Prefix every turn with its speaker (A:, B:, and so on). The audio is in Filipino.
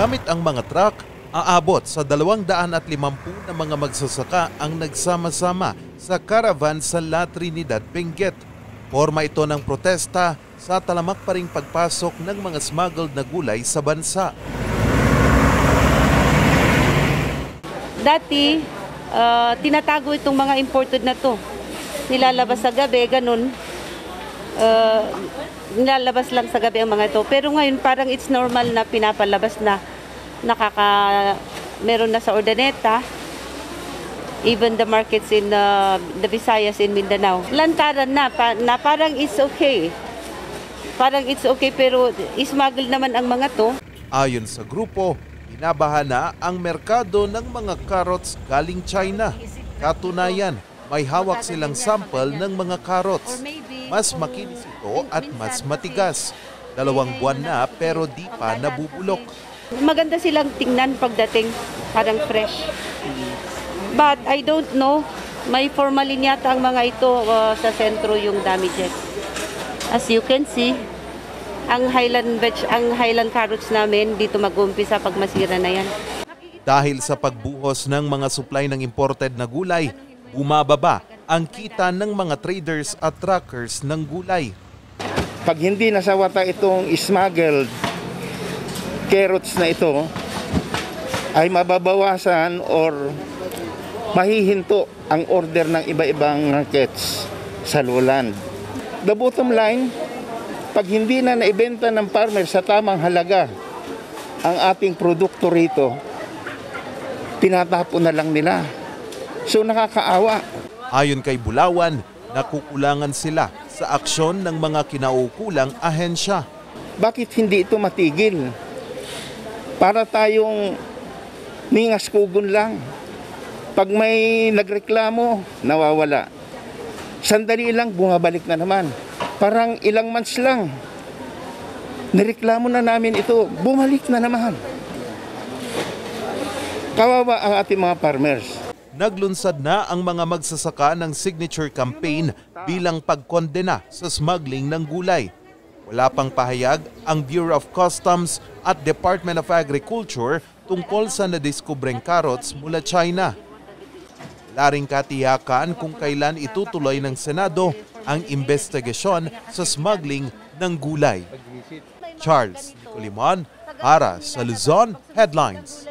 A: Gamit ang mga truck, aabot sa 250 na mga magsasaka ang nagsama-sama sa caravan sa La Trinidad, Benguet. Forma ito ng protesta sa talamak pa ring pagpasok ng mga smuggled na gulay sa bansa.
B: Dati, ah, tinatago itong mga imported na to. Nilalabas sa gabi, ganun. Ah, nilalabas lang sa gabi ang mga ito. Pero ngayon, parang it's normal na pinapalabas na nakaka... Meron na sa Ordaneta, even the markets in uh, the Visayas in Mindanao. Lantaran na, pa, na parang it's okay. Parang it's okay pero ismuggle naman ang mga to.
A: Ayon sa grupo, binabaha na ang merkado ng mga carrots galing China. Katunayan, may hawak silang sample ng mga carrots. Mas makinis ito at mas matigas. Dalawang buwan na pero di pa nabubulok.
B: Maganda silang tingnan pagdating, parang fresh. But I don't know, may formalin yata ang mga ito uh, sa sentro yung damages. As you can see, ang Highland veg, ang Highland carrots namin dito mag-umpisa pag masira na yan.
A: Dahil sa pagbuhos ng mga supply ng imported na gulay, bumababa ang kita ng mga traders at truckers ng gulay.
C: pag hindi nasawata itong smuggled carrots na ito, ay mababawasan or mahihinto ang order ng iba-ibang markets sa lowland. The bottom line, pag hindi na naibenta ng farmer sa tamang halaga ang ating produkto rito, tinatapon na lang nila. So nakakaawa.
A: Ayon kay Bulawan, nakukulangan sila sa aksyon ng mga kinaukulang ahensya.
C: bakit hindi ito matigil? Para tayong ningas kugon lang. Pag may nagreklamo, nawawala. Sandali lang, bumabalik na naman. Parang ilang months lang. Nireklamo na namin ito, bumalik na naman. Kawawa ang ating mga farmers.
A: Naglunsad na ang mga magsasaka ng signature campaign bilang pagkondena sa smuggling ng gulay. Wala pang pahayag ang Bureau of Customs at Department of Agriculture tungkol sa nadiskubreng carrots mula China. Laring katiyakan kung kailan itutuloy ng Senado ang investigasyon sa smuggling ng gulay. Charles Nicolimon para sa Luzon Headlines.